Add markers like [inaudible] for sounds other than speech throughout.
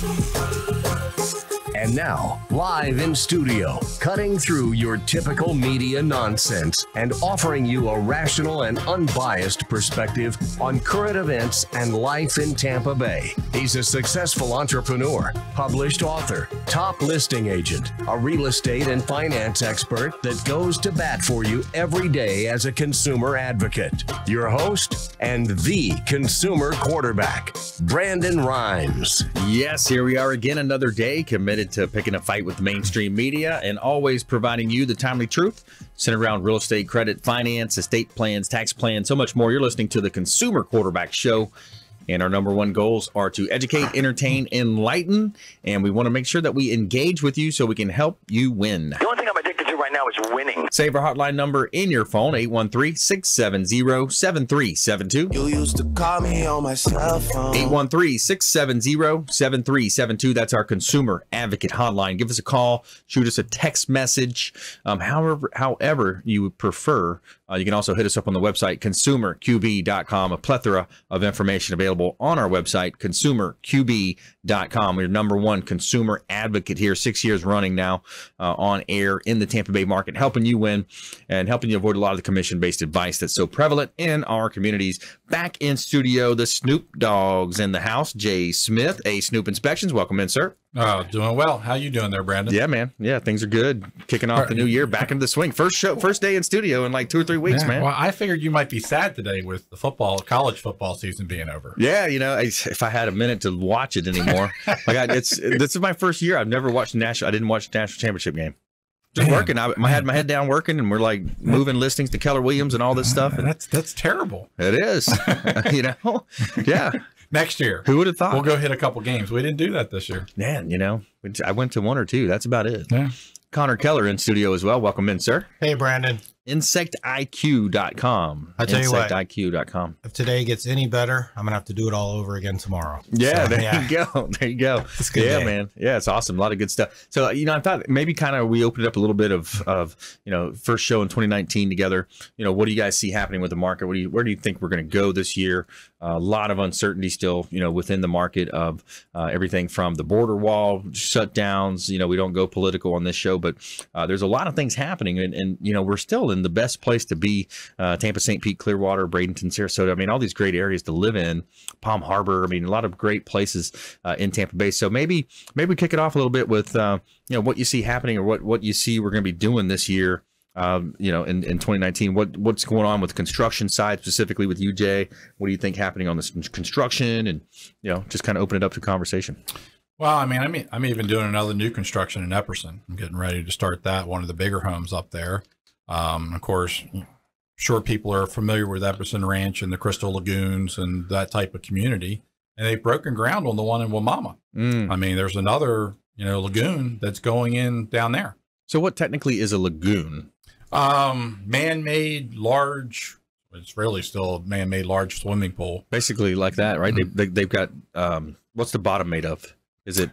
Thank and now, live in studio, cutting through your typical media nonsense and offering you a rational and unbiased perspective on current events and life in Tampa Bay. He's a successful entrepreneur, published author, top listing agent, a real estate and finance expert that goes to bat for you every day as a consumer advocate. Your host and the consumer quarterback, Brandon Rimes. Yes, here we are again, another day committed to picking a fight with the mainstream media and always providing you the timely truth centered around real estate, credit, finance, estate plans, tax plans, so much more. You're listening to the Consumer Quarterback Show. And our number one goals are to educate, entertain, enlighten. And we want to make sure that we engage with you so we can help you win. The only thing I'm right now is winning. Save our hotline number in your phone, 813-670-7372. You used to call me on my cell phone. 813-670-7372. That's our consumer advocate hotline. Give us a call, shoot us a text message. Um, however, however you would prefer. Uh, you can also hit us up on the website, consumerqb.com. A plethora of information available on our website, consumerqb.com. We're number one consumer advocate here, six years running now uh, on air in the Tampa Bay market, helping you win and helping you avoid a lot of the commission-based advice that's so prevalent in our communities. Back in studio, the Snoop Dogs in the house. Jay Smith, A Snoop Inspections. Welcome in, sir. Oh, doing well. How you doing there, Brandon? Yeah, man. Yeah, things are good. Kicking off the new year, back into the swing. First show, first day in studio in like two or three weeks, Yeah, man. Well, I figured you might be sad today with the football, college football season being over. Yeah, you know, I, if I had a minute to watch it anymore, [laughs] like I, it's this is my first year. I've never watched national. I didn't watch the national championship game. Just Man, working. I, I had my head down working, and we're like moving listings to Keller Williams and all this uh, stuff. And That's that's terrible. it is, [laughs] you know, yeah. Next year, Who would have thought? we'll go hit a couple games. We didn't do that this year. Man, you know, I went to one or two. That's about it. Yeah. Conner Keller in studio as well. Welcome in, sir. Hey, Brandon, InsectIQ.com. I tell you what. InsectIQ.com. if today gets any better, I'm going to have to do it all over again tomorrow. Yeah, So, there yeah. you go. [laughs] There you go. It's good yeah, day. man. Yeah, it's awesome. A lot of good stuff. So, you know, I thought maybe kind of we opened up a little bit of of you know first show in 2019 together. You know, what do you guys see happening with the market? What do you where do you think we're going to go this year? A lot of uncertainty still, you know, within the market of uh, everything from the border wall shutdowns. You know, we don't go political on this show, but uh, there's a lot of things happening, and, and you know, we're still in the best place to be. Uh, Tampa, St. Pete, Clearwater, Bradenton, Sarasota. I mean, all these great areas to live in. Palm Harbor. I mean, a lot of great places uh, in Tampa Bay. So maybe maybe we kick it off a little bit with uh, you know what you see happening or what what you see we're going to be doing this year. Um, you know, in, in 2019, what what's going on with the construction side specifically with UJ? What do you think happening on this construction? And you know, just kind of open it up to conversation. Well, I mean, I mean, I'm even doing another new construction in Epperson. I'm getting ready to start that, one of the bigger homes up there. Um, of course, sure people are familiar with Epperson Ranch and the Crystal Lagoons and that type of community. And they've broken ground on the one in Wimauma. Mm. I mean, there's another, you know, lagoon that's going in down there. So, what technically is a lagoon? Um, man-made large. It's really still a man-made large swimming pool. Basically, like that, right? They, they they've got um, what's the bottom made of? Is it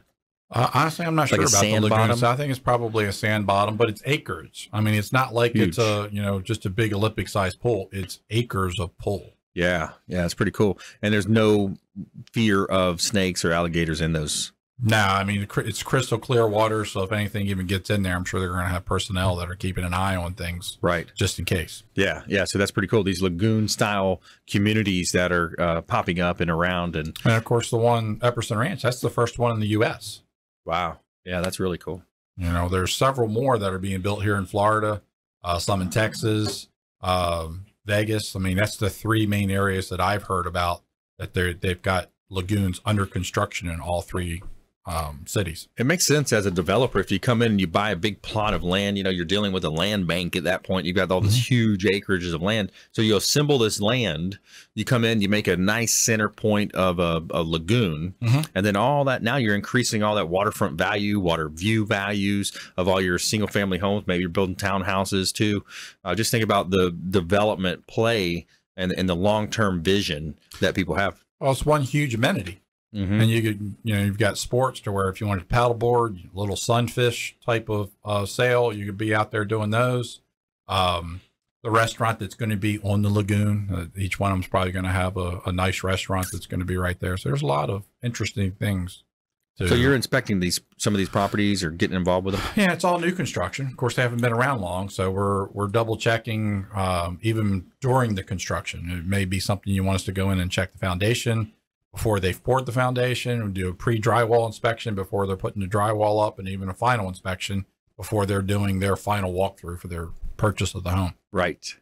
Uh, honestly, I'm not Like sure about the lagoon. bottom? So I think it's probably a sand bottom, but it's acres. I mean, it's not like it's a you know just a big Olympic sized pool. It's acres of pool. Yeah, yeah, it's pretty cool. And there's no fear of snakes or alligators in those. No, I mean it's crystal clear water. So if anything even gets in there, I'm sure they're going to have personnel that are keeping an eye on things Right. just in case. Yeah, yeah. So that's pretty cool. These lagoon style communities that are uh, popping up and around, and And of course, the one Epperson Ranch, that's the first one in the U.S. wow, yeah, that's really cool. You know, there's several more that are being built here in Florida, uh, some in Texas, um, Vegas. I mean, that's the three main areas that I've heard about that they're they've got lagoons under construction in all three um, cities. It makes sense as a developer if you come in and you buy a big plot of land. You know, you're dealing with a land bank at that point. You've got all this huge acreages of land. So you assemble this land. You come in, you make a nice center point of a, a lagoon, Mhm. and then all that. Now you're increasing all that waterfront value, water view values of all your single family homes. Maybe you're building townhouses too. Uh, just think about the development play and and the long term vision that people have. Well, it's one huge amenity, Mhm. and you could you know you've got sports to where if you want to paddleboard, little sunfish type of uh, sail, you could be out there doing those. Um, the restaurant that's going to be on the lagoon, uh, each one of them's probably going to have a, a nice restaurant that's going to be right there. So there's a lot of interesting things to- So you're inspecting these some of these properties or getting involved with them? Yeah, it's all new construction. Of course, they haven't been around long, so we're we're double checking um, even during the construction. It may be something you want us to go in and check the foundation before they've poured the foundation, and do a pre drywall inspection before they're putting the drywall up, and even a final inspection before they're doing their final walkthrough for their purchase of the home. Right.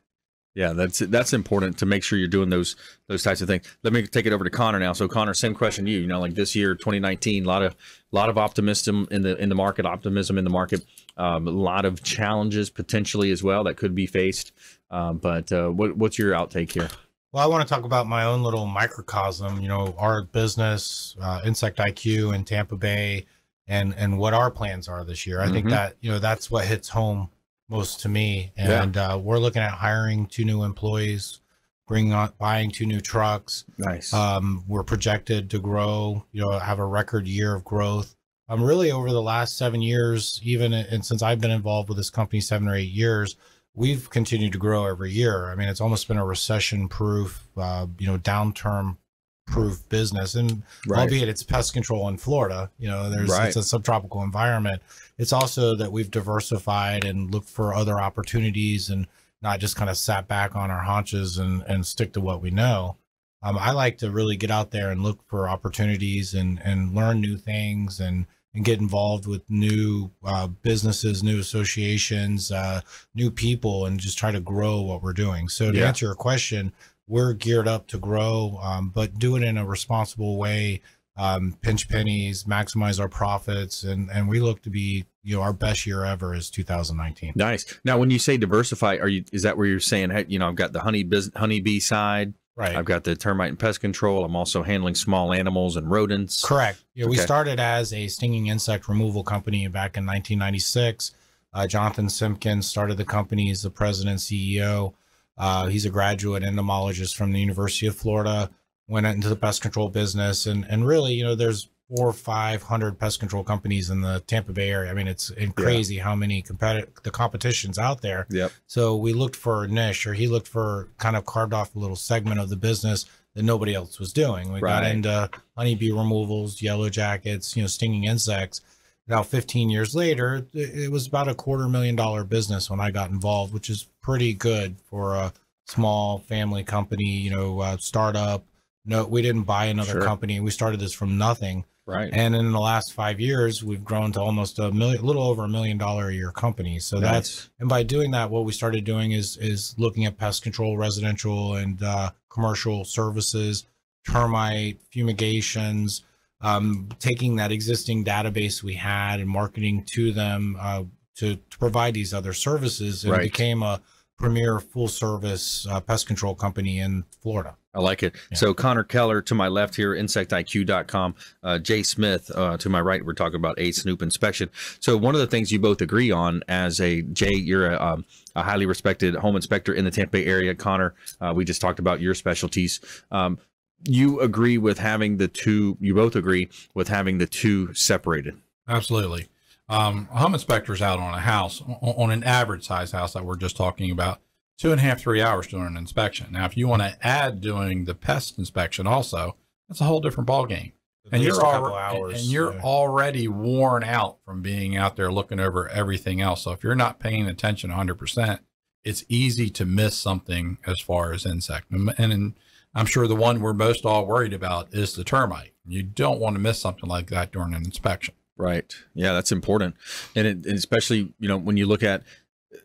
Yeah, that's that's important to make sure you're doing those those types of things. Let me take it over to Conner now. So Conner, same question to you. You know, like this year, 2019, a lot of a lot of optimism in the in the market, optimism in the market. Um, a lot of challenges potentially as well that could be faced. Um, but uh, what, what's your outtake here? Well, I want to talk about my own little microcosm. You know, our business, uh, Insect IQ in Tampa Bay, and and what our plans are this year. I think Mhm. that you know that's what hits home most to me. Yeah. And uh, we're looking at hiring two new employees, bringing on buying two new trucks. Nice. Um, we're projected to grow, you know, have a record year of growth. Um, really over the last seven years, even and since I've been involved with this company seven or eight years, we've continued to grow every year. I mean, it's almost been a recession-proof, uh, you know, downturn-proof business, and albeit it's pest control in Florida. You know, there's Right. it's a subtropical environment. It's also that we've diversified and looked for other opportunities and not just kind of sat back on our haunches and and stick to what we know. Um, I like to really get out there and look for opportunities and and learn new things and and get involved with new uh, businesses, new associations, uh, new people, and just try to grow what we're doing. So to Yeah. answer your question, we're geared up to grow, um, but do it in a responsible way. Um, pinch pennies, maximize our profits, and and we look to be you know our best year ever is 2019. Nice. Now, when you say diversify, are you is that where you're saying, hey, you know, I've got the honey biz, honeybee side, Right. I've got the termite and pest control. I'm also handling small animals and rodents. Correct. Yeah, we started as a stinging insect removal company back in 1996. Uh, Jonathan Simpkins started the company. He's the president CEO. Uh, he's a graduate entomologist from the University of Florida. Went into the pest control business, and and really, you know, there's four or five hundred pest control companies in the Tampa Bay area. I mean, it's crazy how many competitive the competitions out there. Yep. So we looked for a niche, or he looked for kind of carved off a little segment of the business that nobody else was doing. We got into honeybee removals, yellow jackets, you know, stinging insects. Now, 15 years later, it it was about a quarter million dollar business when I got involved, which is pretty good for a small family company, you know, uh, startup. No, we didn't buy another Sure. company. We started this from nothing. Right. And in the last five years, we've grown to almost a million, a little over a million dollar a year company. So that's and by doing that, what we started doing is is looking at pest control, residential and uh, commercial services, termite fumigations, um, taking that existing database we had and marketing to them uh, to, to provide these other services, and Right. became a premier full service uh, pest control company in Florida. I like it. So Conner Keller to my left here, insectiq.com. Uh, Jay Smith uh, to my right. We're talking about a Snoop inspection. So one of the things you both agree on as a Jay, you're a, um, a highly respected home inspector in the Tampa Bay area. Conner, uh, we just talked about your specialties. Um, you agree with having the two. You both agree with having the two separated. Absolutely. Um, a home inspector's out on a house, on an average size house that we're just talking about, two and a half, three hours doing an inspection. Now, if you want to add doing the pest inspection also, that's a whole different ballgame. At And you're, a couple alre- hours, and you're yeah. already worn out from being out there looking over everything else. So if you're not paying attention 100%, it's easy to miss something as far as insect. And, and I'm sure the one we're most all worried about is the termite. You don't want to miss something like that during an inspection. Right. Yeah, that's important, and, it, and especially you know when you look at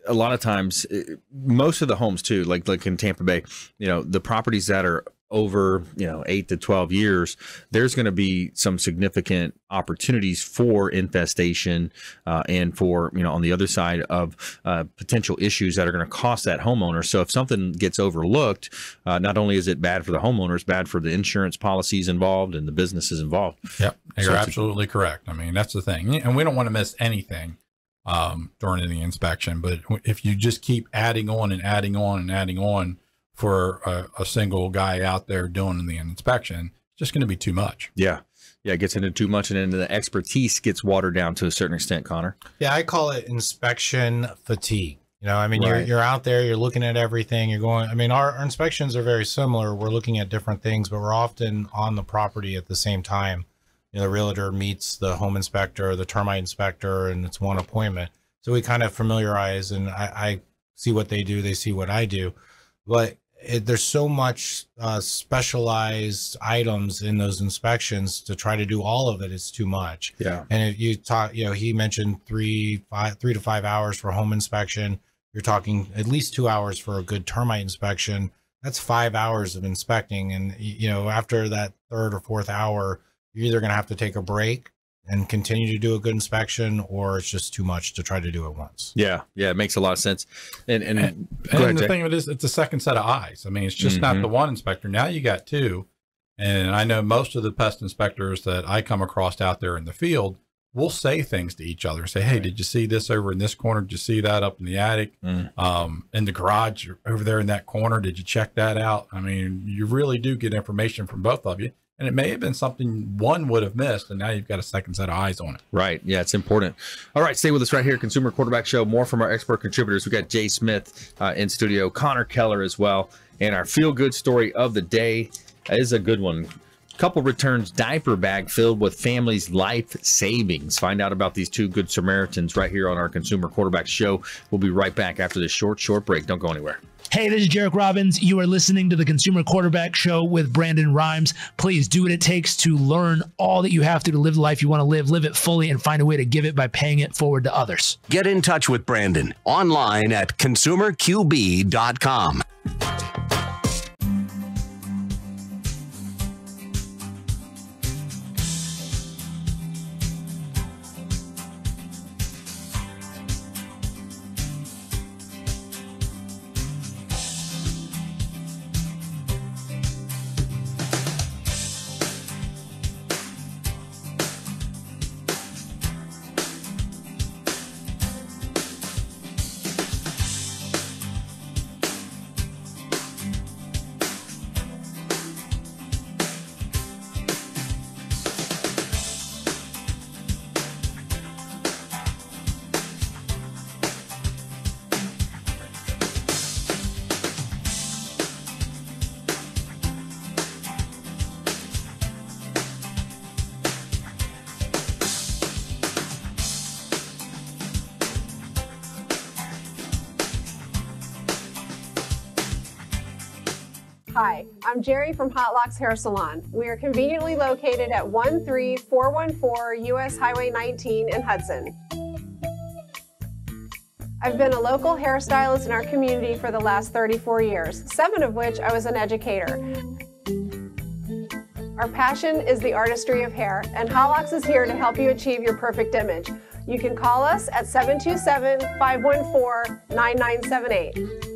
a lot of times, eh, most of the homes too, like like in Tampa Bay, you know, the properties that are over you know eight to twelve years, there's going to be some significant opportunities for infestation uh, and for you know on the other side of uh, potential issues that are going to cost that homeowner. So if something gets overlooked, uh, not only is it bad for the homeowner, it's bad for the insurance policies involved and the businesses involved. Yep, you're a- absolutely correct. I mean, that's the thing, and we don't want to miss anything um, during the inspection. But if you just keep adding on and adding on and adding on for a, a single guy out there doing the inspection, it's just going to be too much. Yeah. Yeah, it gets into too much and then the expertise gets watered down to a certain extent, Conner. Yeah, I call it inspection fatigue. You know, I mean, you're you're out there, you're looking at everything, you're going. I mean, our, our inspections are very similar. We're looking at different things, but we're often on the property at the same time. You know, the realtor meets the home inspector, the termite inspector, and it's one appointment. So we kind of familiarize, and I, I see what they do, they see what I do, but it, there's so much uh, specialized items in those inspections to try to do all of it, it is too much. Yeah. And if you talk, you know, he mentioned three, five, three to five hours for home inspection. You're talking at least two hours for a good termite inspection. That's five hours of inspecting, and you know, after that third or fourth hour, you're either going to have to take a break and continue to do a good inspection, or it's just too much to try to do it once. Yeah. Yeah. It makes a lot of sense. And and, And, go ahead, and the Jay. thing of it is, it's a second set of eyes. I mean, it's just not Mhm. the one inspector. Now you got two. And I know most of the pest inspectors that I come across out there in the field will say things to each other. Say, hey, did you see this over in this corner? Did you see that up in the attic? Mm. Um, in the garage over there in that corner? Did you check that out? I mean, you really do get information from both of you. And it may have been something one would have missed, and now you've got a second set of eyes on it. Right. Yeah, it's important. All right, stay with us right here, Consumer Quarterback Show. More from our expert contributors. We got Jay Smith uh, in studio, Conner Keller as well, and our feel good story of the day is a good one. Couple returns diaper bag filled with family's life savings. Find out about these two good Samaritans right here on our Consumer Quarterback Show. We'll be right back after this short, short break. Don't go anywhere. Hey, this is Jairek Robbins. You are listening to the Consumer Quarterback Show with Brandon Rimes. Please do what it takes to learn all that you have to to live the life you want to live, live it fully, and find a way to give it by paying it forward to others. Get in touch with Brandon online at consumerqb.com. Hi, I'm Jerry from Hot Locks Hair Salon. We are conveniently located at 13414 US Highway 19 in Hudson. I've been a local hairstylist in our community for the last 34 years, seven of which I was an educator. Our passion is the artistry of hair, and Hot Locks is here to help you achieve your perfect image. You can call us at 727 514 9978.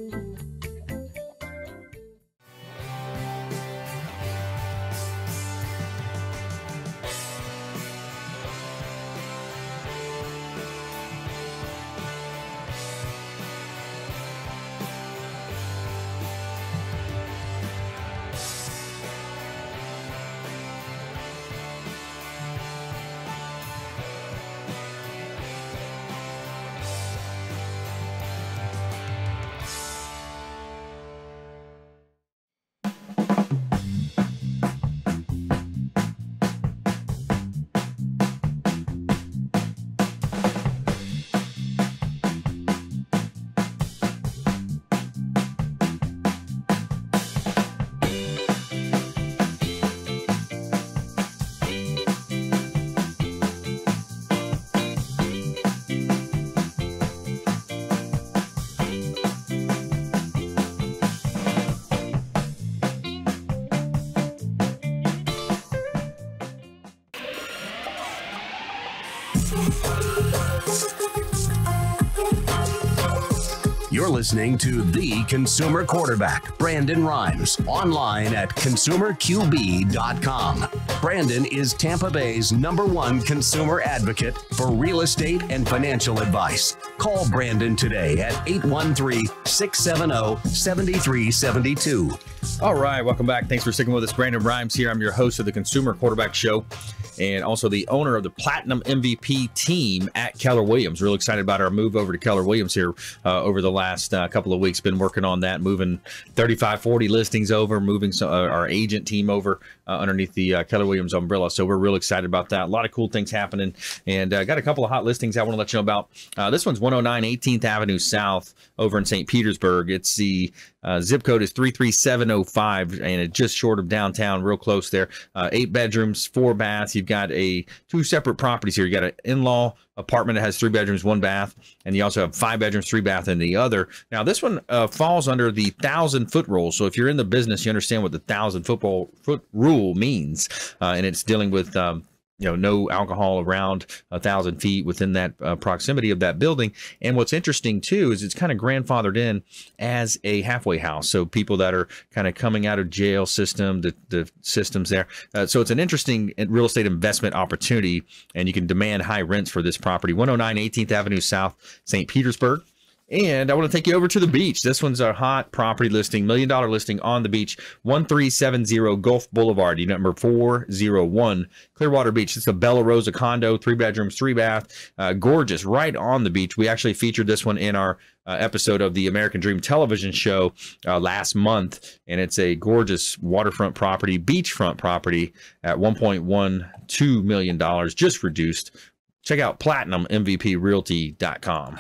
Listening to the consumer quarterback, Brandon Rimes, online at consumerqb.com. Brandon is Tampa Bay's number one consumer advocate for real estate and financial advice. Call Brandon today at 813 670 7372. All right, welcome back. Thanks for sticking with us. Brandon Rimes here. I'm your host of the Consumer Quarterback Show and also the owner of the Platinum MVP team at Keller Williams. Real excited about our move over to Keller Williams here uh, over the last uh, couple of weeks. Been working on that, moving 35, 40 listings over, moving so, uh, our agent team over. Uh, underneath the uh, Keller Williams umbrella. So we're real excited about that. A lot of cool things happening, and uh, got a couple of hot listings I want to let you know about. Uh, this one's 109 18th Avenue South over in St. Petersburg. It's the uh, zip code is 33705 and it's just short of downtown, real close there. Uh, eight bedrooms, four baths. You've got a two separate properties here. You got an in-law apartment that has three bedrooms, one bath, and you also have five bedrooms, three bath in the other. Now this one uh, falls under the thousand foot rule. So if you're in the business, you understand what the thousand football foot rule means, uh, and it's dealing with um, you know no alcohol around a thousand feet within that uh, proximity of that building. And what's interesting too is it's kind of grandfathered in as a halfway house. So people that are kind of coming out of jail system the, the systems there. Uh, so it's an interesting real estate investment opportunity and you can demand high rents for this property. 109 18th avenue south st petersburg and I want to take you over to the beach. This one's a hot property listing, million dollar listing on the beach, 1370 Gulf Boulevard, unit number 401, Clearwater Beach. It's a Bella Rosa condo, three bedrooms, three bath, uh, gorgeous, right on the beach. We actually featured this one in our uh, episode of the American Dream television show uh, last month, and it's a gorgeous waterfront property, beachfront property at 1.12 million dollars, just reduced Check out platinummvprealty.com.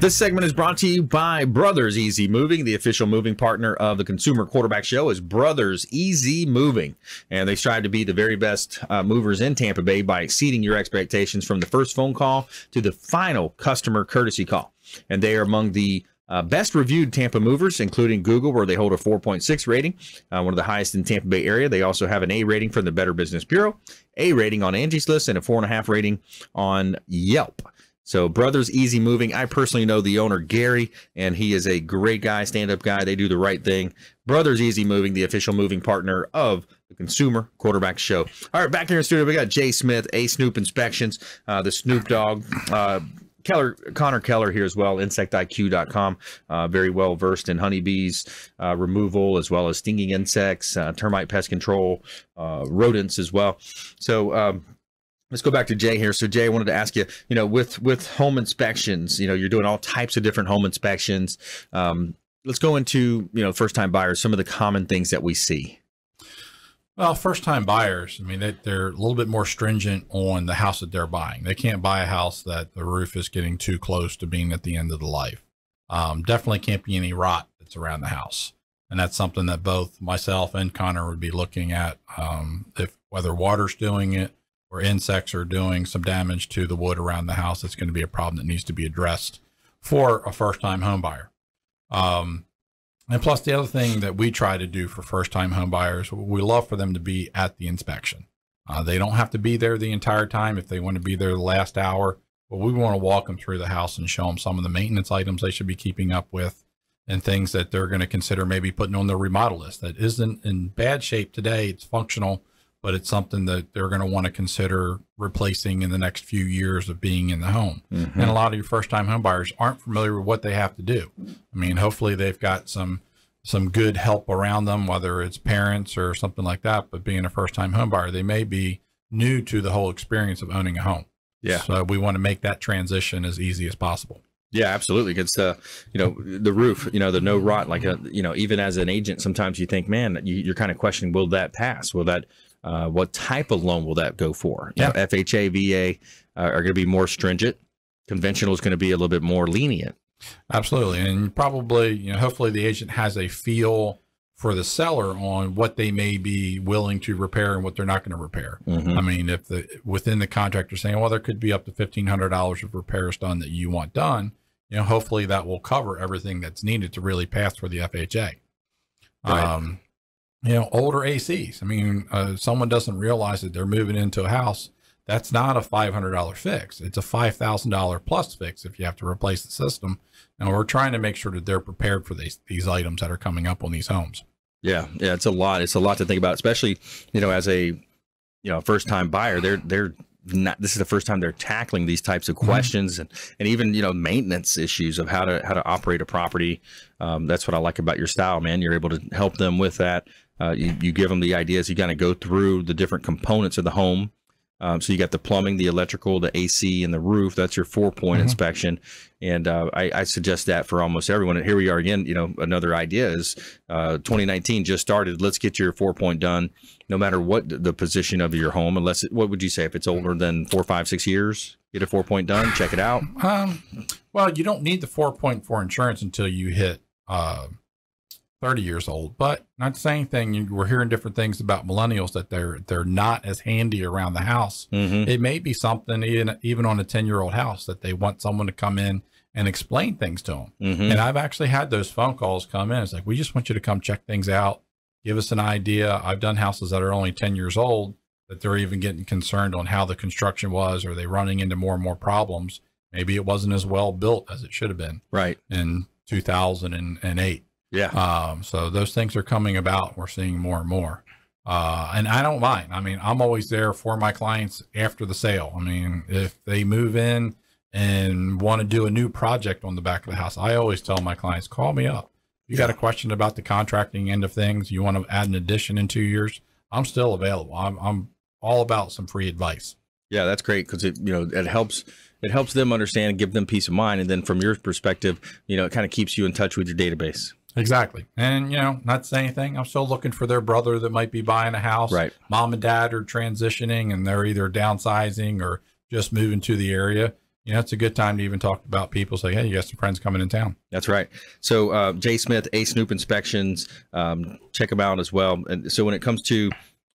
This segment is brought to you by Brothers Easy Moving. The official moving partner of the Consumer Quarterback Show is Brothers Easy Moving. And they strive to be the very best uh, movers in Tampa Bay by exceeding your expectations from the first phone call to the final customer courtesy call. And they are among the uh, best reviewed Tampa movers, including Google, where they hold a 4.6 rating, uh, one of the highest in Tampa Bay area. They also have an A rating from the Better Business Bureau, A rating on Angie's List, and a four and a half rating on Yelp. So, Brothers Easy Moving. I personally know the owner, Gary, and he is a great guy, stand up guy. They do the right thing. Brothers Easy Moving, the official moving partner of the Consumer Quarterback Show. All right, back here in studio, we got Jay Smith, A Snoop Inspections, uh, the Snoop Dogg. Keller, Conner Keller here as well, insectiq.com. Uh, very well versed in honeybees uh, removal as well as stinging insects, uh, termite pest control, uh, rodents as well. So, um, Let's go back to Jay here. So Jay, I wanted to ask you, you know, with with home inspections, you know, you're doing all types of different home inspections. Um, let's go into, you know, first time buyers, some of the common things that we see. Well, first time buyers, I mean, they, they're a little bit more stringent on the house that they're buying. They can't buy a house that the roof is getting too close to being at the end of the life. Um, definitely can't be any rot that's around the house. And that's something that both myself and Conner would be looking at um, if whether water's doing it or insects are doing some damage to the wood around the house. It's going to be a problem that needs to be addressed for a first time home buyer. Um, and plus, the other thing that we try to do for first time home buyers, we love for them to be at the inspection. Uh, they don't have to be there the entire time if they want to be there the last hour, but we want to walk them through the house and show them some of the maintenance items they should be keeping up with and things that they're going to consider maybe putting on their remodel list that isn't in bad shape today. It's functional, but it's something that they're going to want to consider replacing in the next few years of being in the home. Mm-hmm. And a lot of your first time home buyers aren't familiar with what they have to do. I mean, hopefully they've got some some good help around them, whether it's parents or something like that. But being a first time home buyer, they may be new to the whole experience of owning a home. Yeah. So we want to make that transition as easy as possible. Yeah, absolutely. It's uh, you know, the roof, you know, the no rot. Like, a, uh, you know, even as an agent, sometimes you think, man, you, are kind of questioning, will that pass? Will that uh, what type of loan will that go for? You yeah. Know, FHA, VA uh, are going to be more stringent. Conventional is going to be a little bit more lenient. Absolutely. And probably, you know, hopefully the agent has a feel for the seller on what they may be willing to repair and what they're not going to repair. Mm-hmm. I mean, if the within the contractor saying, well, there could be up to fifteen hundred dollars of repairs done that you want done, you know, hopefully that will cover everything that's needed to really pass for the FHA. Right. Um, you know, older ACs. I mean, uh, someone doesn't realize that they're moving into a house. That's not a $500 fix. It's a $5,000 plus fix if you have to replace the system. And we're trying to make sure that they're prepared for these, these items that are coming up on these homes. Yeah. Yeah. It's a lot. It's a lot to think about, especially, you know, as a, you know, first time buyer, they're, they're, not, this is the first time they're tackling these types of mm-hmm. questions mm-hmm. and, and even you know maintenance issues of how to how to operate a property. Um, that's what I like about your style, man. You're able to help them with that. Uh, you, you give them the ideas. You kind of go through the different components of the home Um, so you got the plumbing, the electrical, the AC, and the roof. That's your four point Mhm. inspection, and uh, I, I suggest that for almost everyone. And here we are again. You know, another idea is uh, 2019 just started. Let's get your four point done, no matter what the position of your home. Unless it, what would you say if it's older than four, five, six years? Get a four point done. Check it out. Um, well, you don't need the 4.4 insurance until you hit uh, 30 years old. But not saying anything. You- We're hearing different things about millennials that they're they're not as handy around the house. Mm-hmm. It may be something even even on a 10 year old house that they want someone to come in and explain things to them. Mm-hmm. And I've actually had those phone calls come in. It's like we just want you to come check things out, give us an idea. I've done houses that are only 10 years old that they're even getting concerned on how the construction was. Are they running into more and more problems? Maybe it wasn't as well built as it should have been Right. in 2008. Yeah. Um, so those things are coming about. We're seeing more and more. Uh, and I don't mind. I mean, I'm always there for my clients after the sale. I mean, if they move in and want to do a new project on the back of the house, I always tell my clients, call me up. You got a question about the contracting end of things, you want to add an addition in two years, I'm still available. I'm, I'm all about some free advice. Yeah, that's great because it you know it helps it helps them understand and give them peace of mind, and then from your perspective, you know, it kind of keeps you in touch with your database. Exactly. And, you know, not to say anything, I'm still looking for their brother that might be buying a house. Right. Mom and dad are transitioning and they're either downsizing or just moving to the area. You know, it's a good time to even talk about people. Say, hey, you got some friends coming in town. That's right. So uh, Jay Smith, A Snoop Inspections, um, check them out as well. And so when it comes to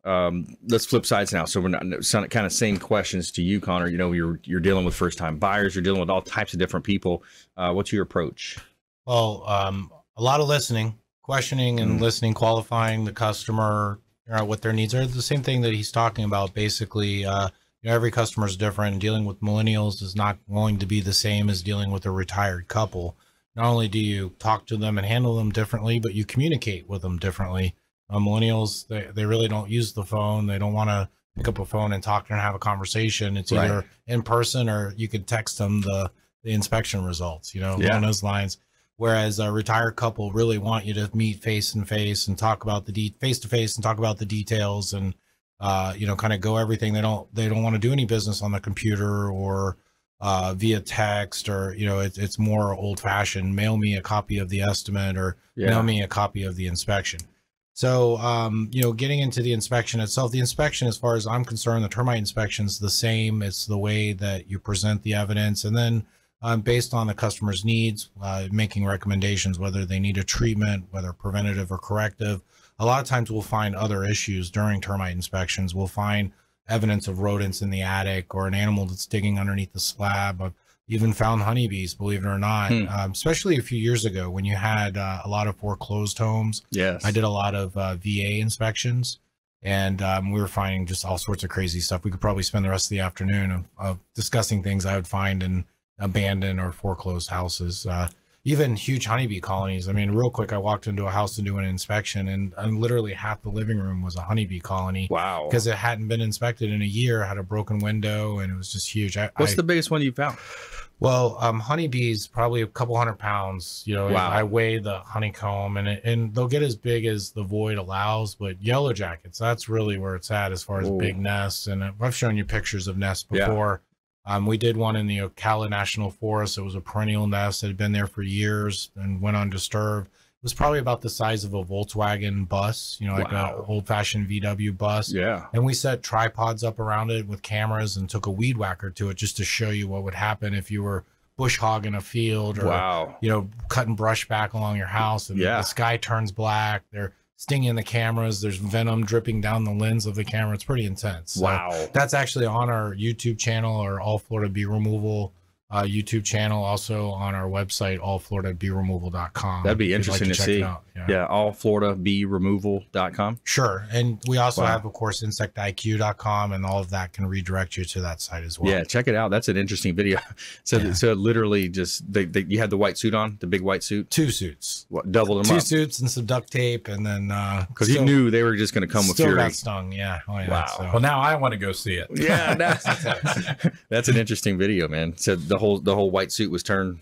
um, let's flip sides now. So we're not kind of same questions to you, Conner. You know, you're you're dealing with first time buyers. You're dealing with all types of different people. Uh, what's your approach? Well, um, a lot of listening, questioning, and Mm. listening, qualifying the customer, you know, what their needs are. The same thing that he's talking about. Basically, uh, you know, every customer is different. Dealing with millennials is not going to be the same as dealing with a retired couple. Not only do you talk to them and handle them differently, but you communicate with them differently. Uh, millennials, they, they really don't use the phone. They don't want to pick up a phone and talk to and have a conversation. It's Right. either in person or you could text them the, the inspection results, you know, Yeah. along those lines. Whereas a retired couple really want you to meet face and face and talk about the de- face to face and talk about the details and uh, you know kind of go everything. They don't they don't want to do any business on the computer or uh, via text or you know it, it's more old fashioned. Mail me a copy of the estimate or mail me a copy of the inspection. So, um, you know, getting into the inspection itself, the inspection, as far as I'm concerned, the termite inspection is the same. It's the way that you present the evidence, and then um, based on the customer's needs, uh, making recommendations whether they need a treatment, whether preventative or corrective. A lot of times, we'll find other issues during termite inspections. We'll find evidence of rodents in the attic or an animal that's digging underneath the slab. I've even found honeybees, believe it or not, Hmm. um, especially a few years ago when you had uh, a lot of foreclosed homes. Yes. I did a lot of uh, VA inspections, and um, we were finding just all sorts of crazy stuff. We could probably spend the rest of the afternoon of, of discussing things I would find in abandoned or foreclosed houses. Uh, even huge honeybee colonies. I mean, real quick, I walked into a house to do an inspection, and, and literally half the living room was a honeybee colony Wow. because it hadn't been inspected in a year. Had a broken window, and it was just huge. I, What's I- the biggest one you found? well, um, honeybees probably a couple hundred pounds. You know, Wow. I weigh the honeycomb, and it, and they'll get as big as the void allows. But yellow jackets, that's really where it's at as far as Ooh. big nests. And I've shown you pictures of nests Yeah. Um, we did one in the Ocala National Forest. It was a perennial nest that had been there for years and went undisturbed. It was probably about the size of a Volkswagen bus, you know, like Wow. a old fashioned VW bus. Yeah. And we set tripods up around it with cameras and took a weed whacker to it just to show you what would happen if you were bush hogging a field or Wow. you know cutting brush back along your house and Yeah. the sky turns black. They're stinging the cameras. There's venom dripping down the lens of the camera. It's pretty intense. So Wow. that's actually on our YouTube channel or All Florida Bee Removal uh, YouTube channel. Also on our website, allfloridabeeremoval.com. That'd be if you'd like interesting to see. out. Yeah. Yeah. All Florida Sure. And we also Wow. have, of course, insectiq.com, and all of that can redirect you to that site as well. Yeah, check it out. That's an interesting video. [laughs] So, Yeah. so literally, just they, they, you had the white suit on, the big white suit, Two suits. what, doubled them Two up suits and some duct tape, and then uh because he still- knew they were just going to come with still fury. got stung. Yeah. Oh, yeah. Wow. So- Well, now I want to go see it. Yeah, that's, [laughs] [laughs] that's an interesting video, man. So the whole the whole white suit was turned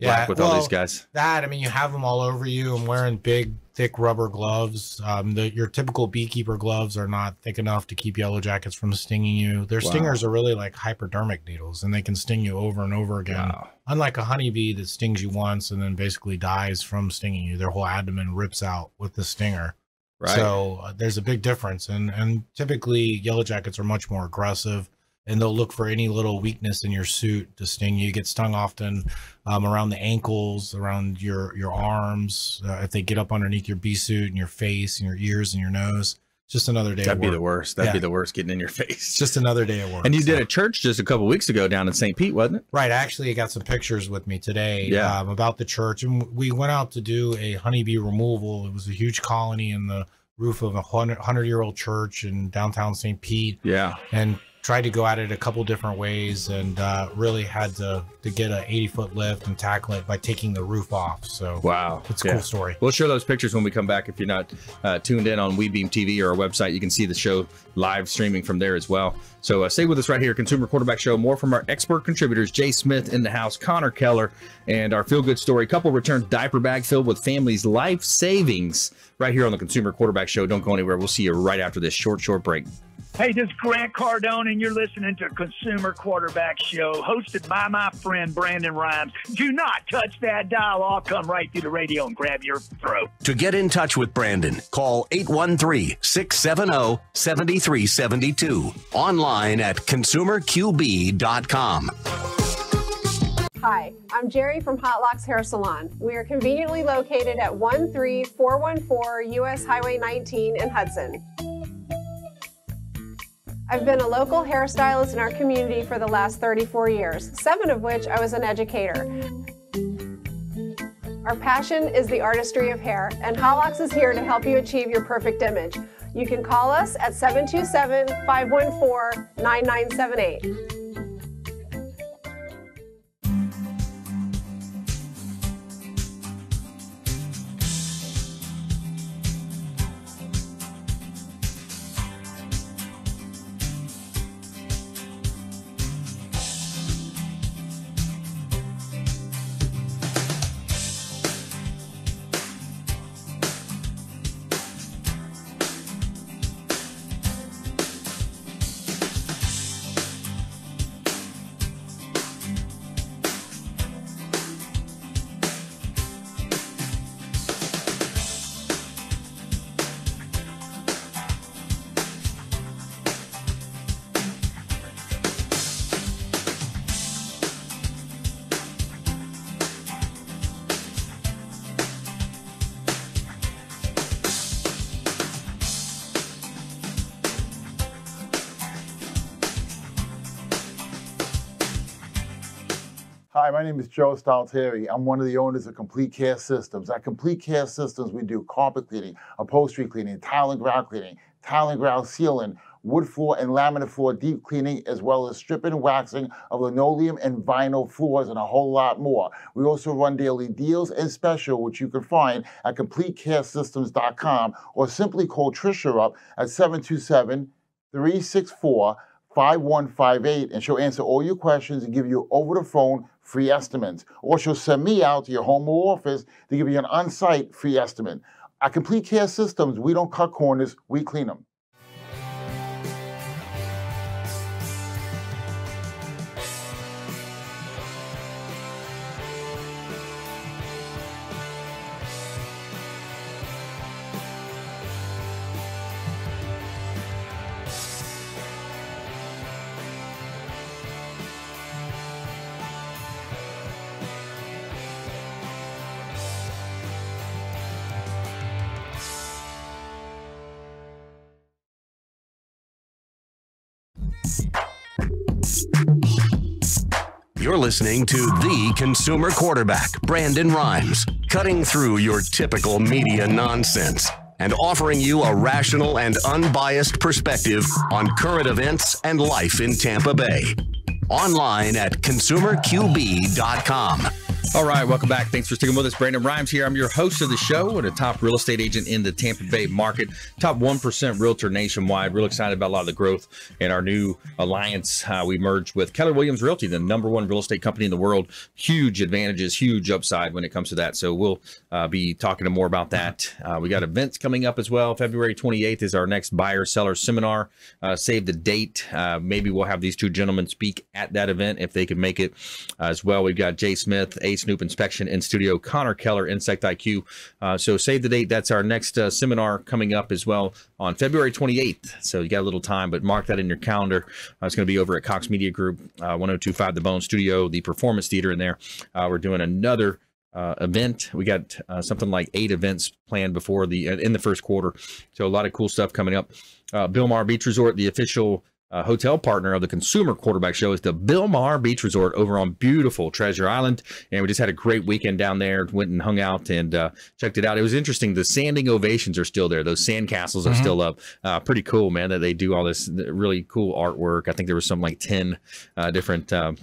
black with all these guys. That I mean, you have them all over you. I'm wearing big, thick rubber gloves. Um, the, your typical beekeeper gloves are not thick enough to keep yellow jackets from stinging you. Their Wow. stingers are really like hypodermic needles, and they can sting you over and over again. Wow. Unlike a honeybee that stings you once and then basically dies from stinging you, their whole abdomen rips out with the stinger. Right. So uh, there's a big difference, and and typically yellow jackets are much more aggressive, and they'll look for any little weakness in your suit to sting you. You get stung often um, around the ankles, around your your arms. Uh, if they get up underneath your bee suit and your face and your ears and your nose, just another day. That'd be the worst. That'd be the worst getting in your face. just another day of work. And you did a church just a couple weeks ago down in St. Pete, wasn't it? Right. Actually, I got some pictures with me today Yeah. um, about the church. And we went out to do a honeybee removal. It was a huge colony in the roof of a 100 year old church in downtown St. Pete Yeah. and tried to go at it a couple different ways and uh, really had to, to get an 80 foot lift and tackle it by taking the roof off. So Wow. it's a Yeah. cool story. We'll share those pictures when we come back. If you're not uh, tuned in on WeBeam TV or our website, you can see the show live streaming from there as well. So uh, stay with us right here, Consumer Quarterback Show. More from our expert contributors, Jay Smith in the house, Conner Keller, and our feel good story. Couple returns diaper bag filled with families' life savings right here on the Consumer Quarterback Show. Don't go anywhere. We'll see you right after this short, short break. Hey, this is Grant Cardone, and you're listening to Consumer Quarterback Show, hosted by my friend Brandon Rimes. Do not touch that dial. I'll come right through the radio and grab your throat. To get in touch with Brandon, call 813 670 7372. Online at consumerqb.com. Hi, I'm Jerry from Hot Locks Hair Salon. We are conveniently located at 13414 US Highway 19 in Hudson. I've been a local hairstylist in our community for the last 34 years, seven of which I was an educator. Our passion is the artistry of hair, and Hot Locks is here to help you achieve your perfect image. You can call us at 727 514 9978. Hi, my name is Joe Stalteri. I'm one of the owners of Complete Care Systems. At Complete Care Systems, we do carpet cleaning, upholstery cleaning, tile and grout cleaning, tile and grout sealing, wood floor and laminate floor deep cleaning, as well as stripping and waxing of linoleum and vinyl floors, and a whole lot more. We also run daily deals and special, which you can find at CompleteCareSystems.com or simply call Trisha up at 727 364 5158 and she'll answer all your questions and give you over the phone free estimates. Or she'll send me out to your home or office to give you an on site free estimate. At Complete Care Systems, we don't cut corners, we clean them. You're listening to the consumer quarterback, Brandon Rimes, cutting through your typical media nonsense and offering you a rational and unbiased perspective on current events and life in Tampa Bay. Online at consumerqb.com. All right, welcome back. Thanks for sticking with us. Brandon Rimes here. I'm your host of the show and a top real estate agent in the Tampa Bay market, top 1% realtor nationwide. Real excited about a lot of the growth in our new alliance. Uh, we merged with Keller Williams Realty, the number one real estate company in the world. Huge advantages, huge upside when it comes to that. So we'll uh, be talking to more about that. Uh, we got events coming up as well. February 28th is our next buyer seller seminar. Uh, save the date. Uh, maybe we'll have these two gentlemen speak at that event if they can make it uh, as well. We've got Jay Smith, A Snoop Inspection in studio, Conner Keller, Insect IQ. Uh, so save the date. That's our next uh, seminar coming up as well on February 28th. So you got a little time, but mark that in your calendar. Uh, it's going to be over at Cox Media Group, uh, 1025 The Bone Studio, the Performance Theater in there. Uh, we're doing another uh, event. We got uh, something like eight events planned before the in the first quarter. So a lot of cool stuff coming up. Uh, Bilmar Beach Resort, the official uh, hotel partner of the Consumer Quarterback Show, is the Bilmar Beach Resort over on beautiful Treasure Island. And we just had a great weekend down there. Went and hung out and uh, checked it out. It was interesting. The standing ovations are still there. Those sand castles are Mhm. still up. Uh, pretty cool, man. That they do all this really cool artwork. I think there was some like ten uh, different. Um,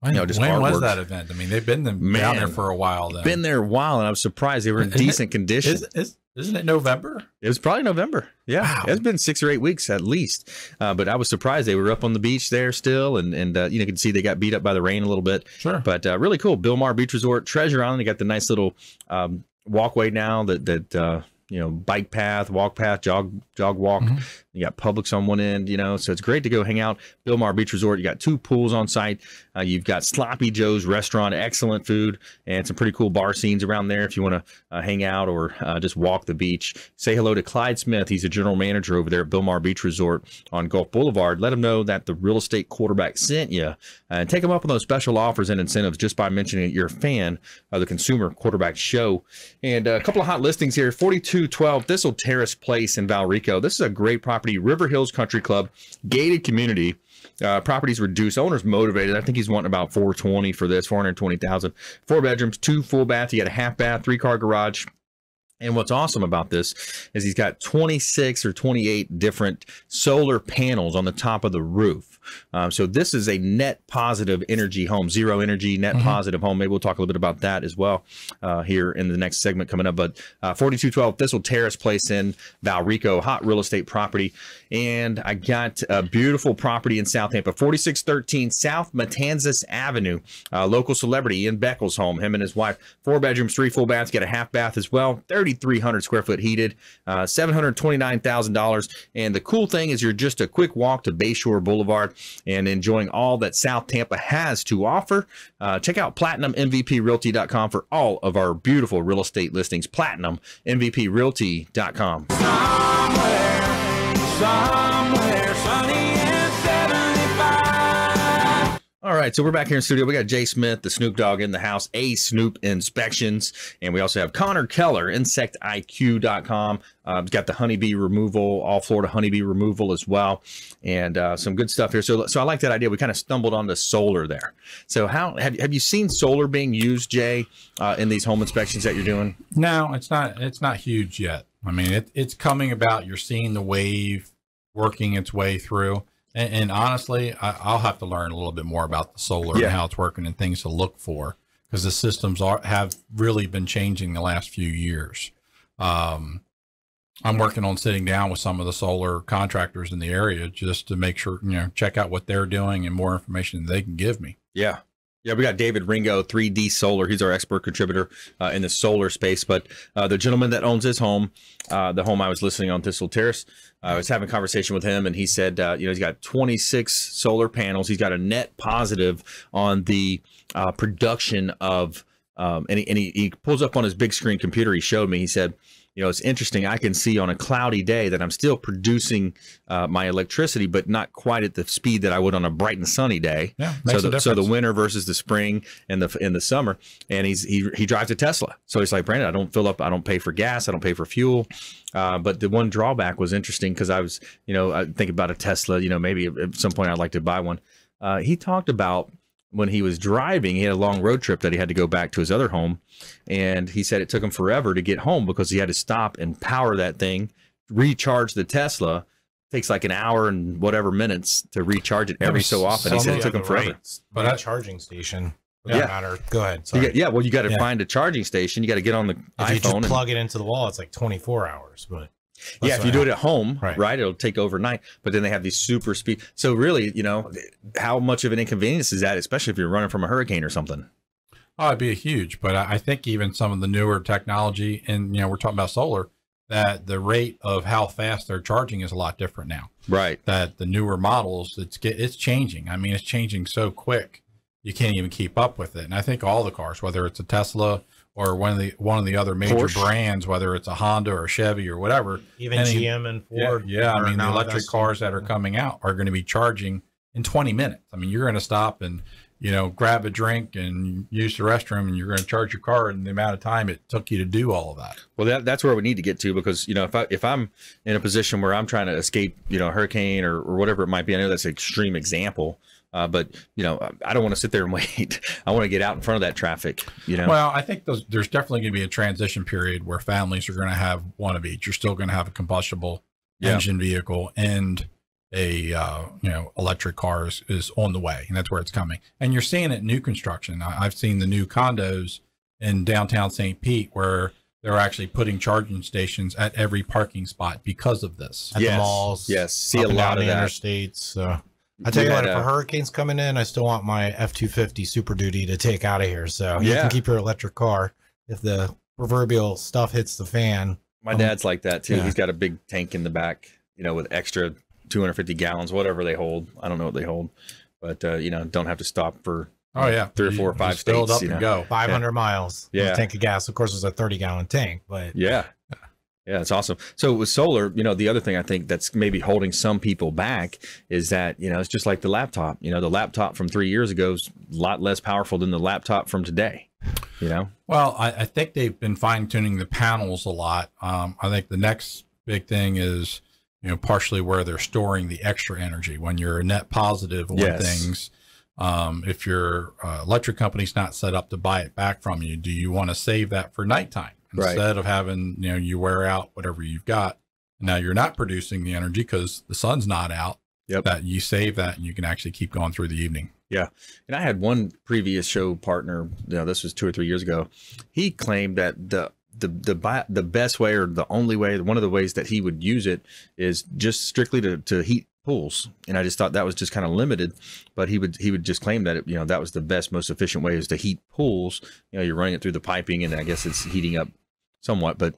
When, you know, just when was that event? I mean, they've been them down there for a while. Then. Been there a while, and I was surprised they were in decent condition. Is, is, isn't it November? It was probably November. Yeah, Wow. it's been six or eight weeks at least. Uh, but I was surprised they were up on the beach there still, and and uh, you know you can see they got beat up by the rain a little bit. Sure. But uh, really cool. Bilmar Beach Resort, Treasure Island. They got the nice little um, walkway now that that uh, you know bike path, walk path, jog jog walk. Mhm. You got Publix on one end, you know, so it's great to go hang out. Bilmar Beach Resort. You got two pools on site. Uh, you've got Sloppy Joe's restaurant, excellent food, and some pretty cool bar scenes around there if you want to uh, hang out or uh, just walk the beach. Say hello to Clyde Smith. He's a general manager over there at Bilmar Beach Resort on Gulf Boulevard. Let him know that the real estate quarterback sent you, and take him up on those special offers and incentives just by mentioning that you're a fan of the Consumer Quarterback Show. And uh, a couple of hot listings here: 4212 Thistle Terrace Place in Valrico. This is a great property. River Hills Country Club, gated community. Uh, properties reduced. Owner's motivated. I think he's wanting about 420 for this, 420,000. Four bedrooms, two full baths. You got a half bath, three car garage. And what's awesome about this is he's got 26 or 28 different solar panels on the top of the roof. Um, so this is a net positive energy home, zero energy, net positive home. Maybe we'll talk a little bit about that as well uh, here in the next segment coming up. But uh, 4212 Thistle Terrace Place in Valrico, hot real estate property. And I got a beautiful property in South Tampa, 4613 South Matanzas Avenue. Uh, local celebrity Ian Beckles' home, him and his wife. Four bedrooms, three full baths, get a half bath as well. 3,300 square foot heated, uh, $729,000. And the cool thing is you're just a quick walk to Bayshore Boulevard and enjoying all that South Tampa has to offer. Uh, check out PlatinumMVPRealty.com for all of our beautiful real estate listings. PlatinumMVPRealty.com. Somewhere All right, so we're back here in studio. We got Jay Smith, the Snoop Dogg in the house, A Snoop Inspections, and we also have Conner Keller, InsectIQ.com. Uh, he's got the honeybee removal, all Florida honeybee removal as well, and uh, some good stuff here. So, so I like that idea. We kind of stumbled onto solar there. So, how have have you seen solar being used, Jay, uh, in these home inspections that you're doing? No, it's not. It's not huge yet. I mean, it, it's coming about. You're seeing the wave working its way through. And, and honestly, I, I'll have to learn a little bit more about the solar Yeah. and how it's working and things to look for because the systems are have really been changing the last few years. Um, I'm working on sitting down with some of the solar contractors in the area just to make sure you know check out what they're doing and more information they can give me. Yeah. Yeah, we got David Ringo, 3D Solar. He's our expert contributor uh, in the solar space. But uh, the gentleman that owns his home, uh, the home I was listening on Thistle Terrace, I was having a conversation with him, and he said, uh, you know, he's got 26 solar panels. He's got a net positive on the uh, production of, um, and, he, and he, he pulls up on his big screen computer. He showed me. He said, you know, it's interesting. I can see on a cloudy day that I'm still producing uh, my electricity, but not quite at the speed that I would on a bright and sunny day. Yeah, So the, so the winter versus the spring and the in the summer, and he's he he drives a Tesla. So he's like, Brandon, I don't fill up, I don't pay for gas, I don't pay for fuel. Uh, but the one drawback was interesting because I was, you know, I think about a Tesla. You know, maybe at some point I'd like to buy one. Uh, he talked about when he was driving, he had a long road trip that he had to go back to his other home, and he said it took him forever to get home because he had to stop and power that thing, recharge the Tesla. Takes like an hour and whatever minutes to recharge it every so often. He said it took him forever. but But I- a charging station. For that Yeah. matter. Go ahead. You Sorry. get- yeah, well, you got to Yeah. find a charging station. You got to get on the if you iPhone. just and- plug it into the wall, it's like 24 hours. But yeah, if you do it at home, Right. right. it'll take overnight. But then they have these super speed. So really, you know, how much of an inconvenience is that, especially if you're running from a hurricane or something? Oh, it'd be a huge, but I I think even some of the newer technology, and you know, we're talking about solar, that the rate of how fast they're charging is a lot different now. Right. That the newer models, it's get it's changing. I mean, it's changing so quick, you can't even keep up with it. And I think all the cars, whether it's a Tesla or one of the one of the other major Porsche. brands, whether it's a Honda or a Chevy or whatever, even any- GM and Ford. yeah. I mean, the electric cars that are coming out are going to be charging in 20 minutes. I mean, you're going to stop and you know grab a drink and use the restroom, and you're going to charge your car in the amount of time it took you to do all of that. Well, that, that's where we need to get to because you know if I if I'm in a position where I'm trying to escape, you know, a hurricane or, or whatever it might be. I know that's an extreme example, uh, but you know, I don't want to sit there and [laughs] wait. I want to get out in front of that traffic. You know. Well, I think those, there's definitely going to be a transition period where families are going to have one of each. You're still going to have a combustible Yeah. engine vehicle and a uh, you know electric car is, is on the way, and that's where it's coming. And you're seeing it in new construction. I, I've seen the new condos in downtown St. Pete where they're actually putting charging stations at every parking spot because of this. At Yes, the malls. yes. See up a and lot down of the that. interstates. So I tell you what, had if a- a hurricane's coming in, I still want my F two fifty Super Duty to take out of here. So you can keep your electric car. If the proverbial stuff hits the fan, My Um, dad's like that too. yeah. He's got a big tank in the back, you know, with extra 250 gallons, whatever they hold. I don't know what they hold, but uh, you know, don't have to stop for Oh yeah, three or four or five just fill it states, up you and know. go. five hundred miles, with a Yeah. tank of gas. Of course, it's a thirty gallon tank, but Yeah. Yeah, it's awesome. So with solar, you know, the other thing I think that's maybe holding some people back is that, you know, it's just like the laptop. You know, the laptop from three years ago is a lot less powerful than the laptop from today. You know? Well, I, I think they've been fine tuning the panels a lot. Um, I think the next big thing is, you know, partially where they're storing the extra energy. When you're a net positive on Yes. things, um, if your uh, electric company's not set up to buy it back from you, do you want to save that for nighttime Right. instead of having, you know, you wear out whatever you've got? Now you're not producing the energy because the sun's not out. Yep. That you save that and you can actually keep going through the evening. Yeah. And I had one previous show partner, you know, this was two or three years ago. He claimed that the the the the best way or the only way, one of the ways that he would use it is just strictly to, to heat pools. And I just thought that was just kind of limited, but he would he would just claim that it, you know that was the best most efficient way is to heat pools. You know, you're running it through the piping and I guess it's heating up somewhat, but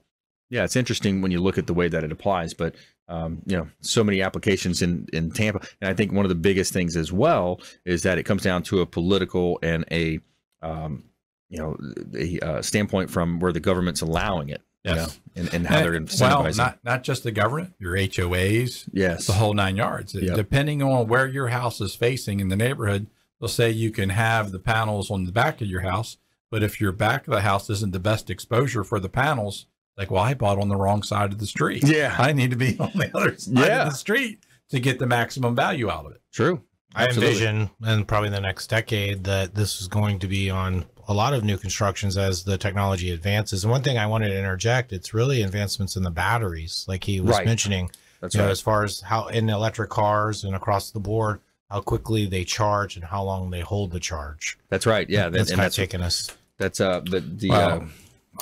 yeah, it's interesting when you look at the way that it applies, but um, you know, so many applications in in Tampa, and I think one of the biggest things as well is that it comes down to a political and a um, you know a uh, standpoint from where the government's allowing it, you know, and, and how they're And- incentivizing. Well, not not just the government, your HOAs, yes, the whole nine yards. Yep. Depending on where your house is facing in the neighborhood, they'll say you can have the panels on the back of your house, but if your back of the house isn't the best exposure for the panels, like, well, I bought on the wrong side of the street. Yeah. I need to be [laughs] on the other side Yeah. of the street to get the maximum value out of it. True. I envision, and probably the next decade, that this is going to be on a lot of new constructions as the technology advances. And one thing I wanted to interject, it's really advancements in the batteries, like he was Right. mentioning. That's you know, as far as how in electric cars and across the board, how quickly they charge and how long they hold the charge. That's right. Yeah, that, that's kind of that's taking us. that's uh the the Well, uh.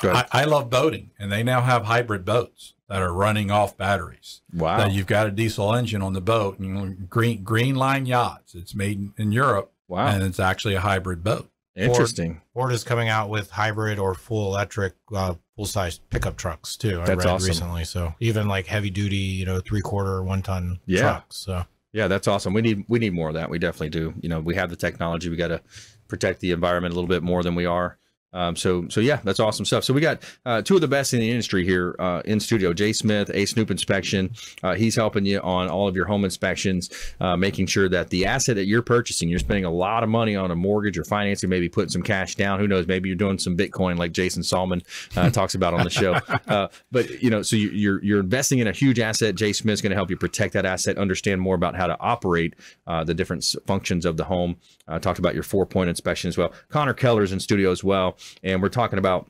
I, I love boating, and they now have hybrid boats that are running off batteries. wow. That you've got a diesel engine on the boat, and green green line yachts. It's made in- Europe, wow. and it's actually a hybrid boat. Interesting. Ford is coming out with hybrid or full electric, uh, full size pickup trucks too. I That's read awesome. recently. So even like heavy duty, you know, three quarter, one ton Yeah. trucks. So Yeah, that's awesome. We need we need more of that. We definitely do. You know, we have the technology. We got to protect the environment a little bit more than we are. Um, so so yeah, that's awesome stuff. So we got uh, two of the best in the industry here uh, in studio. Jay Smith, A Snoop Inspection. Uh, he's helping you on all of your home inspections, uh, making sure that the asset that you're purchasing, you're spending a lot of money on a mortgage or financing, maybe putting some cash down. Who knows? Maybe you're doing some Bitcoin, like Jason Salman uh, talks about on the show. [laughs] Uh, but you know, so you, you're you're investing in a huge asset. Jay Smith's going to help you protect that asset, understand more about how to operate uh, the different functions of the home. Uh, talked about your four point inspection as well. Conner Keller's in studio as well, and we're talking about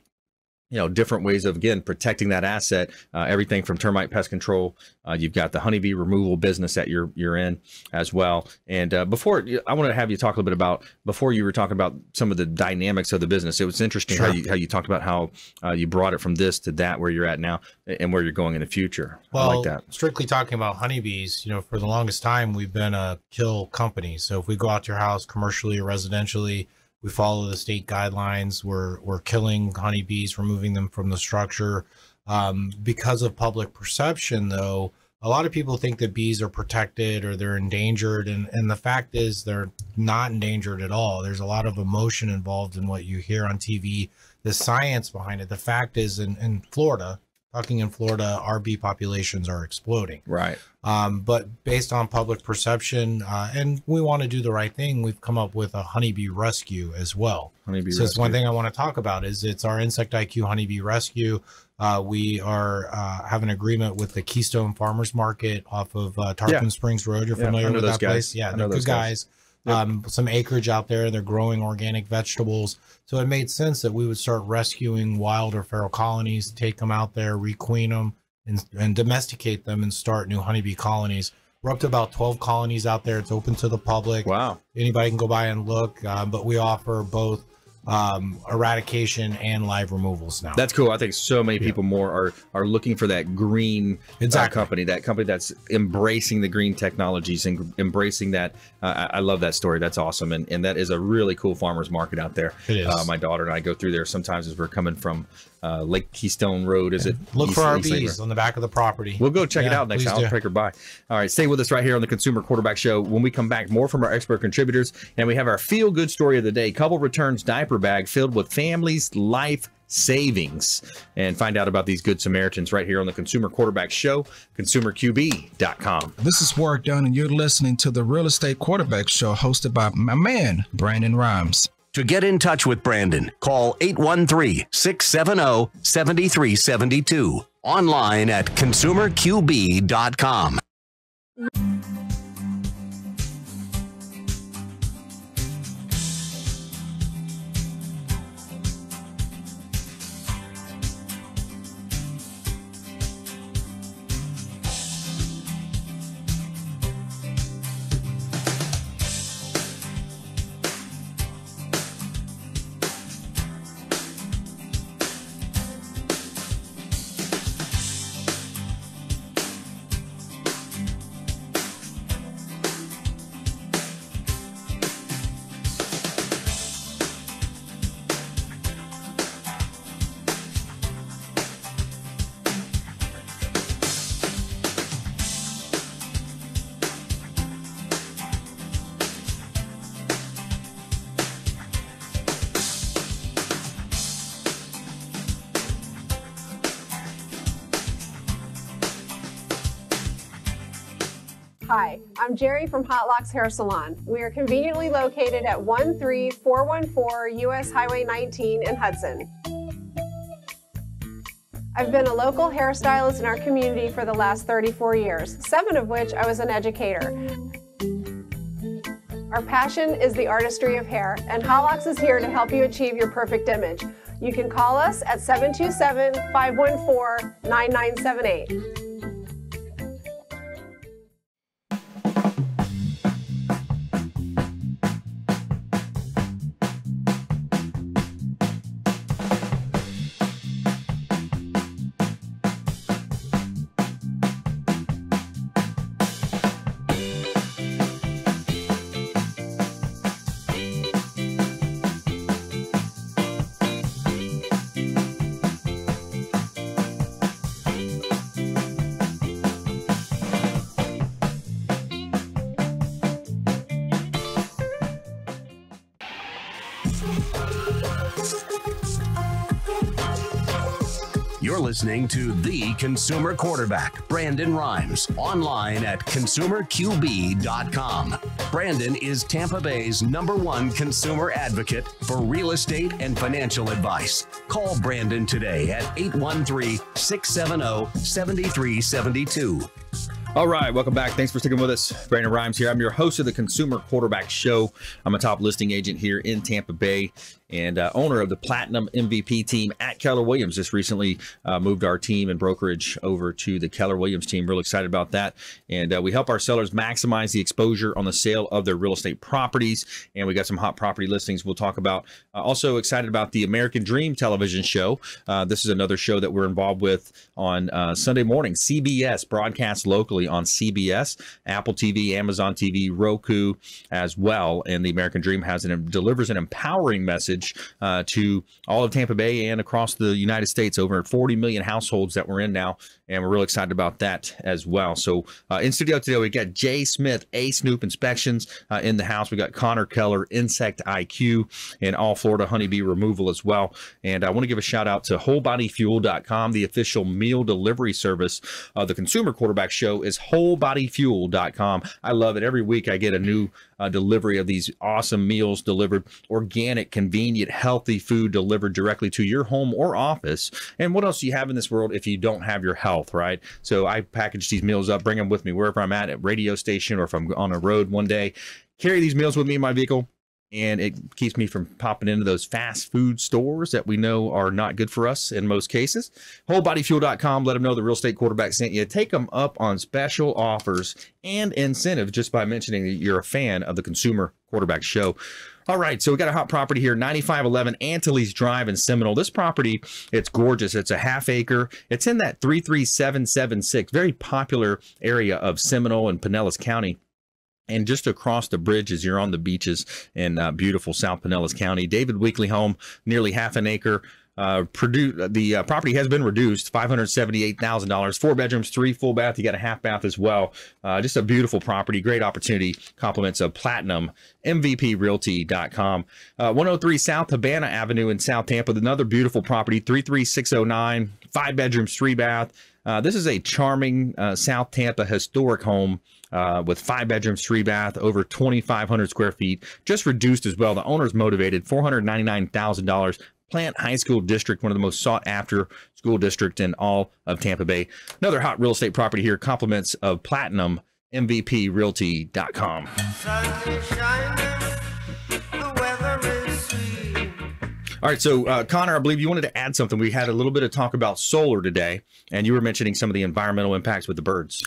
you know different ways of again protecting that asset uh, everything from termite pest control uh, you've got the honeybee removal business that you're you're in as well and uh, before i want to have you talk a little bit about before you were talking about some of the dynamics of the business it was interesting Sure. how you how you talked about how uh, you brought it from this to that where you're at now and where you're going in the future Well, i like that strictly talking about honeybees, you know, for the longest time, we've been a kill company. So if we go out to your house commercially or residentially, we follow the state guidelines. We're, we're killing honeybees, removing them from the structure. Um, because of public perception, though, a lot of people think that bees are protected or they're endangered. And, and the fact is, they're not endangered at all. There's a lot of emotion involved in what you hear on TV, the science behind it. The fact is, in, in Florida, talking in Florida, our bee populations are exploding. right Um, but based on public perception, uh, and we want to do the right thing, we've come up with a honeybee rescue as well. honeybee so it's one thing I want to talk about is it's our Insect IQ Honeybee Rescue. Uh, we are uh, have an agreement with the Keystone Farmers Market off of uh, Tarpon Yeah. Springs Road. You're familiar know with that guys. place? Yeah, I they're good those guys. Guys. Um, some acreage out there. They're growing organic vegetables. So it made sense that we would start rescuing wild or feral colonies, take them out there, requeen them, and, and domesticate them and start new honeybee colonies. We're up to about 12 colonies out there. It's open to the public. wow Anybody can go by and look, um, but we offer both um, eradication and live removals now. That's cool. I think so many people more are are looking for that green uh, Exactly. company, that company that's embracing the green technologies and embracing that. Uh, I I love that story. That's awesome, and and that is a really cool farmers market out there. It is. Uh, my daughter and I go through there sometimes as we're coming from uh, Lake Keystone Road. Is it? look East- for our bees on the back of the property. We'll go check it out next time. I'll take her by. All right, stay with us right here on the Consumer Quarterback Show. When we come back, more from our expert contributors, and we have our feel good story of the day. Couple returns diaper bag filled with families' life savings, and find out about these good Samaritans right here on the Consumer Quarterback Show, consumerqb.com. This is Warrick Dunn, and you're listening to the Real Estate Quarterback Show hosted by my man, Brandon Rimes. To get in touch with Brandon, call 813 670 7372. Online at consumerqb.com. I'm Jerry from Hot Locks Hair Salon. We are conveniently located at 13414 US Highway 19 in Hudson. I've been a local hairstylist in our community for the last 34 years, seven of which I was an educator. Our passion is the artistry of hair, and Hot Locks is here to help you achieve your perfect image. You can call us at 727 514 9978. You're listening to the consumer quarterback, Brandon Rimes, online at consumerqb.com. Brandon is Tampa Bay's number one consumer advocate for real estate and financial advice. Call Brandon today at 813 670 7372. All right, welcome back. Thanks for sticking with us. Brandon Rimes here. I'm your host of the Consumer Quarterback Show. I'm a top listing agent here in Tampa Bay. And uh, owner of the Platinum MVP team at Keller Williams. Just recently uh, moved our team and brokerage over to the Keller Williams team. Real excited about that. And uh, we help our sellers maximize the exposure on the sale of their real estate properties. And we got some hot property listings we'll talk about. Uh, also excited about the American Dream television show. Uh, this is another show that we're involved with on uh, Sunday morning. CBS broadcasts locally on CBS, Apple TV, Amazon TV, Roku as well. And the American Dream has an delivers an empowering message uh, to all of Tampa Bay and across the United States. Over 40 million households that we're in now, and we're really excited about that as well. So uh, in studio today we got Jay Smith, A Snoop Inspections uh, in the house. We got Conner Keller, Insect IQ, and All Florida Honeybee Removal as well. And I want to give a shout out to WholeBodyFuel.com, the official meal delivery service of the Consumer Quarterback Show. Is WholeBodyFuel.com. I love it. Every week I get a new uh, delivery of these awesome meals delivered, organic, convenient, healthy food delivered directly to your home or office. And what else do you have in this world if you don't have your health, right? So I package these meals up, bring them with me wherever I'm at, at radio station, or if I'm on a road one day, carry these meals with me in my vehicle and it keeps me from popping into those fast food stores that we know are not good for us in most cases. WholeBodyFuel.com. Let them know the real estate quarterback sent you. Take them up on special offers and incentives just by mentioning that you're a fan of the Consumer Quarterback Show. All right, so we got a hot property here, 9511 Antilles Drive in Seminole. This property, it's gorgeous. It's a half acre. It's in that 33776, very popular area of Seminole and Pinellas County. And just across the bridge as you're on the beaches in uh, beautiful South Pinellas County, David Weekley home, nearly half an acre. Uh, produce the uh, property has been reduced, five hundred seventy-eight thousand dollars, four bedrooms, three full bath. You got a half bath as well. Uh, just a beautiful property, great opportunity. Compliments of Platinum MVPRealty.com. Uh, 103 South Havana Avenue in South Tampa, another beautiful property, 33609, five bedrooms, three bath. Uh, this is a charming uh, South Tampa historic home uh, with five bedrooms, three bath, over 2,500 square feet, just reduced as well. The owner's motivated, $499,000. Plant High School District, one of the most sought after school district in all of Tampa Bay. Another hot real estate property here, compliments of Platinum MVPRealty.com. All right, so uh, Conner, I believe you wanted to add something. We had a little bit of talk about solar today, and you were mentioning some of the environmental impacts with the birds.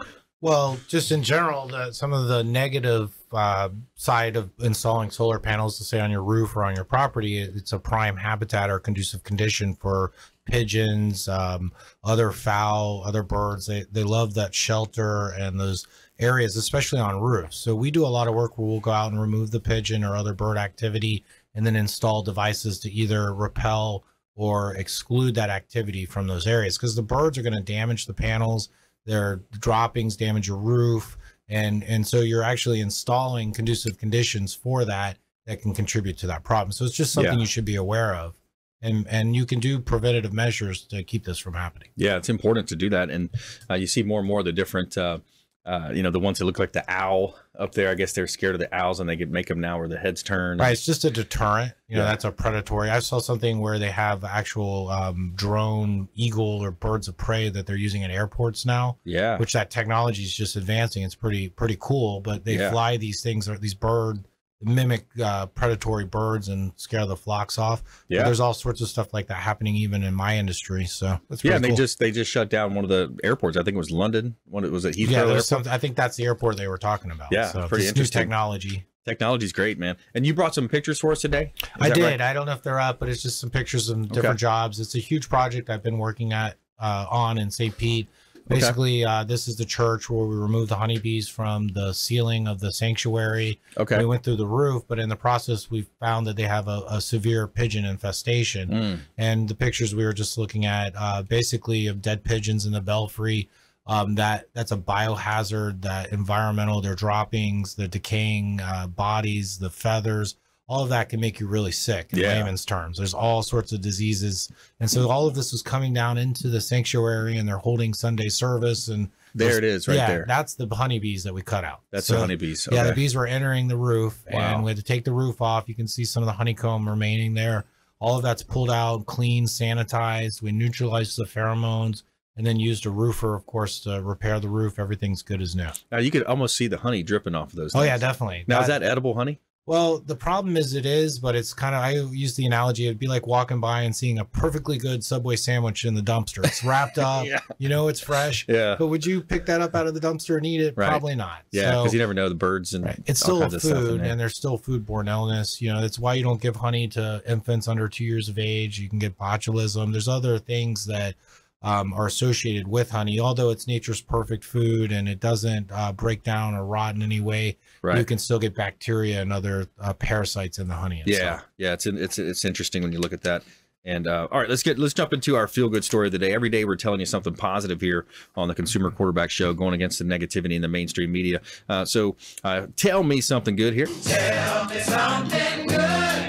Well, just in general, the, some of the negative uh, side of installing solar panels, to say on your roof or on your property, it's a prime habitat or conducive condition for pigeons, um, other fowl, other birds. They they love that shelter and those areas, especially on roofs. So we do a lot of work where we'll go out and remove the pigeon or other bird activity, and then install devices to either repel or exclude that activity from those areas because the birds are going to damage the panels their droppings damage your roof. And and so you're actually installing conducive conditions for that that can contribute to that problem. So it's just something Yeah. you should be aware of. And and you can do preventative measures to keep this from happening. Yeah, it's important to do that, and uh, you see more and more of the different, uh, uh, you know, the ones that look like the owl up there. I guess they're scared of the owls, and they could make them now where the heads turn. right it's just a deterrent you know Yeah. that's a predatory i saw something where they have actual um, drone eagle or birds of prey that they're using at airports now Yeah, which that technology is just advancing it's pretty pretty cool but they Yeah. fly these things or these bird mimic uh, predatory birds and scare the flocks off But Yeah. there's all sorts of stuff like that happening even in my industry so that's yeah. And they cool. just they just shut down one of the airports. I think it was London. One it was at Heathrow yeah there's something i think that's the airport they were talking about Yeah, so pretty interesting. new technology Technology's great, man. And you brought some pictures for us today. Is I did. right? I don't know if they're up, but it's just some pictures of different Okay. jobs. It's a huge project I've been working at uh, on in St. Pete. Okay. Basically, uh, this is the church where we removed the honeybees from the ceiling of the sanctuary. Okay. We went through the roof, but in the process, we found that they have a, a severe pigeon infestation. Mm. And the pictures we were just looking at, uh, basically of dead pigeons in the belfry. Um, that that's a biohazard. That environmental, their droppings, the decaying uh, bodies, the feathers, all of that can make you really sick. In Yeah. layman's terms, there's all sorts of diseases, and so all of this was coming down into the sanctuary, and they're holding Sunday service, and There it is, right yeah, there. That's the honeybees that we cut out. That's So- the honeybees. yeah, the bees were entering the roof, Wow. and we had to take the roof off. You can see some of the honeycomb remaining there. All of that's pulled out, cleaned, sanitized. We neutralized the pheromones, and then used a roofer, of course, to repair the roof. Everything's good as new. Now you could almost see the honey dripping off of those. Oh yeah, definitely. Now is that edible honey? Well, the problem is it is, but it's kind of I use the analogy it'd be like walking by and seeing a perfectly good Subway sandwich in the dumpster. It's wrapped [laughs] up, Yeah. you know it's fresh. Yeah. But would you pick that up out of the dumpster and eat it? Right. Probably not. Yeah, So- because you never know the birds and it's still a kinds of stuff food and there's still foodborne illness you know that's why you don't give honey to infants under two years of age you can get botulism there's other things that um, are associated with honey although it's nature's perfect food and it doesn't uh, break down or rot in any way you can still get bacteria and other uh, parasites in the honey Yeah, itself. yeah, it's it's it's interesting when you look at that. And uh, all right, let's get let's jump into our feel good story of the day. Every day we're telling you something positive here on the Consumer Quarterback Show, going against the negativity in the mainstream media. Uh, so uh, tell me something good here.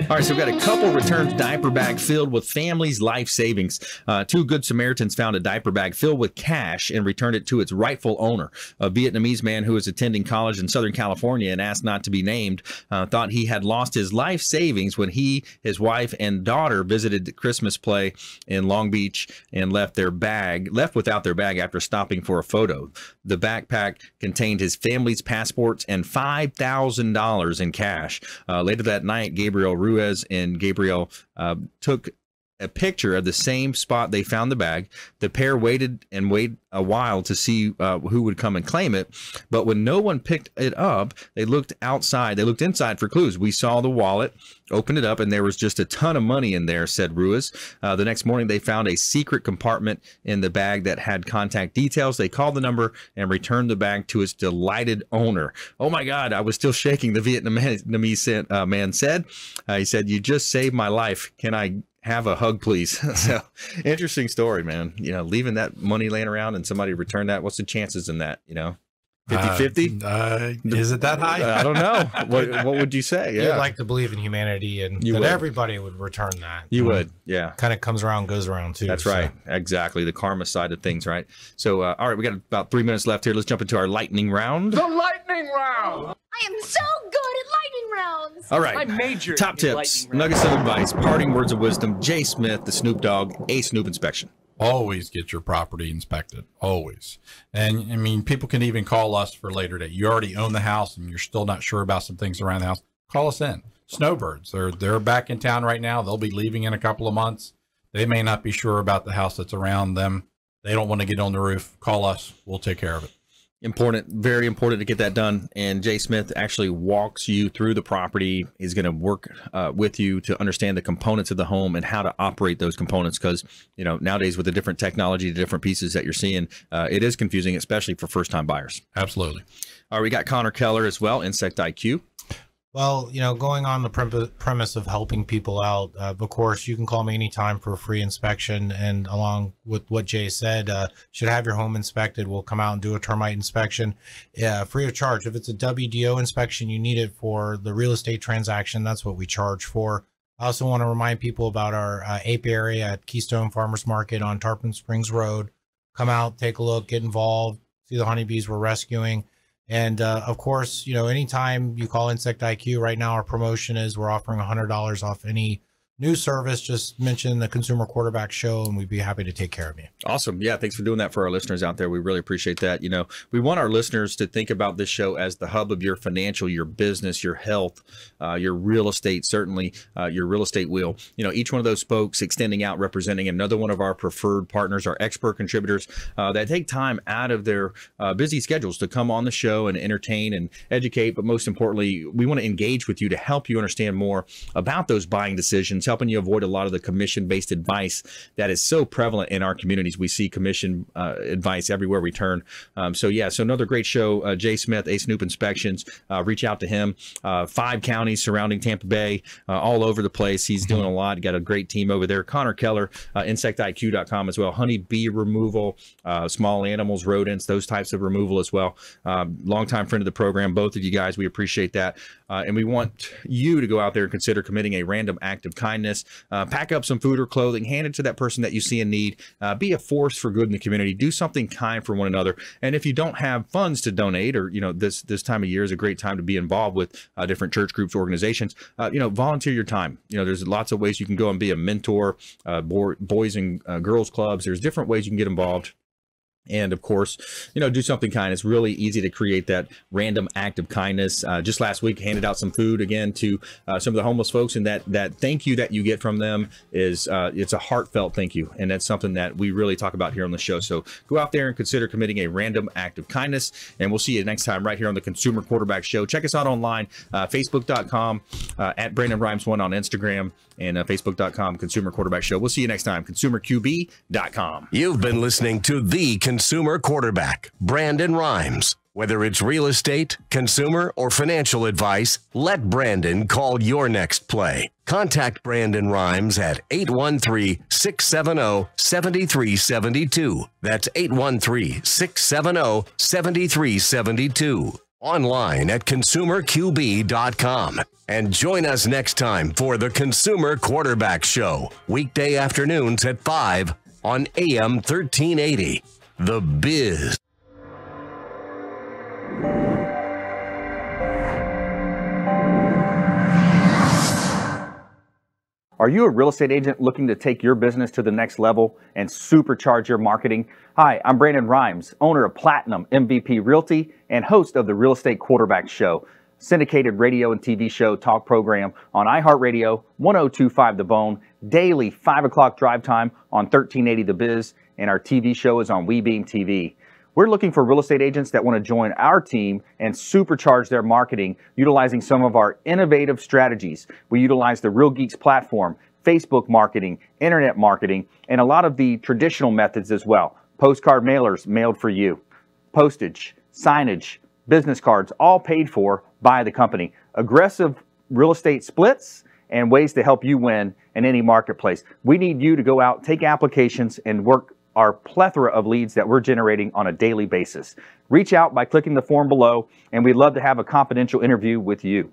All right, so we've got a couple returned diaper bag filled with families' life savings. Uh, two good Samaritans found a diaper bag filled with cash and returned it to its rightful owner. A Vietnamese man who was attending college in Southern California and asked not to be named uh, thought he had lost his life savings when he, his wife, and daughter visited the Christmas play in Long Beach and left their bag, left without their bag after stopping for a photo. The backpack contained his family's passports and $5,000 in cash. Uh, later that night, Gabriel Ruiz and Gabriel uh, took a picture of the same spot they found the bag. The pair waited and waited a while to see uh, who would come and claim it. But when no one picked it up, they looked outside. They looked inside for clues. We saw the wallet, opened it up, and there was just a ton of money in there, said Ruiz. Uh, the next morning, they found a secret compartment in the bag that had contact details. They called the number and returned the bag to its delighted owner. Oh my God, I was still shaking, the Vietnamese uh, man said. Uh, he said, You just saved my life. Can I have a hug, please. [laughs] so interesting story, man. You know, leaving that money laying around and somebody return that. What's the chances in that? You know, 50 50? Uh, is it that high? I don't know. [laughs] what, what would you say? Yeah. You'd like to believe in humanity and You that would. everybody would return that. you would. Yeah. Kind of comes around, goes around too. That's so. right. Exactly. The karma side of things, right? So, uh, all right, we got about three minutes left here. Let's jump into our lightning round. The lightning round. I am so good at lightning rounds. All right. I majored Top tips, nuggets of advice, parting words of wisdom. Jay Smith, the Snoop Dogg, a Snoop inspection. Always get your property inspected. Always. And I mean, people can even call us for later date. You already own the house and you're still not sure about some things around the house. Call us in. Snowbirds, they're they're back in town right now. They'll be leaving in a couple of months. They may not be sure about the house that's around them. They don't want to get on the roof. Call us. We'll take care of it. Important, very important to get that done. And Jay Smith actually walks you through the property. He's going to work uh, with you to understand the components of the home and how to operate those components. Because you know nowadays with the different technology, the different pieces that you're seeing, uh, it is confusing, especially for first time buyers. Absolutely. All right, we got Conner Keller as well, Insect IQ. Well, you know, going on the premise of helping people out, uh, of course, you can call me anytime for a free inspection. And along with what Jay said, uh, should have your home inspected. We'll come out and do a termite inspection free of charge. If it's a WDO inspection, you need it for the real estate transaction. That's what we charge for. I also want to remind people about our uh, apiary at Keystone Farmers Market on Tarpon Springs Road. Come out, take a look, get involved, see the honeybees we're rescuing. And uh, of course, you know, anytime you call Insect IQ right now, our promotion is we're offering $100 off any new service. Just mention the Consumer Quarterback Show, and we'd be happy to take care of you. Awesome. Yeah. Thanks for doing that for our listeners out there. We really appreciate that. You know, we want our listeners to think about this show as the hub of your financial, your business, your health, uh, your real estate, certainly uh, your real estate wheel. You know, each one of those folks extending out, representing another one of our preferred partners, our expert contributors uh, that take time out of their uh, busy schedules to come on the show and entertain and educate. But most importantly, we want to engage with you to help you understand more about those buying decisions, helping you avoid a lot of the commission based advice that is so prevalent in our communities. We see commission uh, advice everywhere we turn. Um, so, yeah, so another great show. Uh, Jay Smith, A Snoop Inspections. Uh, reach out to him. Uh, five counties surrounding Tampa Bay, uh, all over the place. He's doing a lot. Got a great team over there. Conner Keller, uh, insectiq.com as well. Honey bee removal, uh, small animals, rodents, those types of removal as well. Um, longtime friend of the program, both of you guys. We appreciate that. Uh, and we want you to go out there and consider committing a random act of kindness. Uh, pack up some food or clothing, hand it to that person that you see in need. Uh, be a force for good in the community. Do something kind for one another. And if you don't have funds to donate, or you know this this time of year is a great time to be involved with uh, different church groups, organizations. Uh, you know, volunteer your time. You know, there's lots of ways you can go and be a mentor. Uh, bo- boys and girls clubs. There's different ways you can get involved and of course you know do something kind. It's really easy to create that random act of kindness. Uh, just last week handed out some food again to uh, some of the homeless folks. And that that thank you that you get from them is uh, it's a heartfelt thank you. And that's something that we really talk about here on the show. So go out there and consider committing a random act of kindness. And we'll see you next time right here on the consumer quarterback show. Check us out online uh, facebook.com uh, at brandon rimes one on instagram and uh, facebook.com consumer quarterback show we'll see you next time consumerqb.com You've been listening to the consumer quarterback, Brandon Rimes. Whether it's real estate, consumer, or financial advice, let Brandon call your next play. Contact Brandon Rimes at 813 670 7372. That's 813 670 7372. Online at consumerqb.com. And join us next time for the Consumer Quarterback Show, weekday afternoons at 5 on AM 1380. The Biz. Are you a real estate agent looking to take your business to the next level and supercharge your marketing? Hi, I'm Brandon Rimes, owner of Platinum MVP Realty and host of the Real Estate Quarterback Show, syndicated radio and TV show talk program on iHeartRadio, 1025 The Bone, daily 5 o'clock drive time on 1380 The Biz, and our TV show is on WeBeam TV. We're looking for real estate agents that want to join our team and supercharge their marketing utilizing some of our innovative strategies. We utilize the Real Geeks platform, Facebook marketing, internet marketing, and a lot of the traditional methods as well. Postcard mailers mailed for you, postage, signage, business cards, all paid for by the company. Aggressive real estate splits and ways to help you win in any marketplace. We need you to go out, take applications, and work our plethora of leads that we're generating on a daily basis. Reach out by clicking the form below, and we'd love to have a confidential interview with you.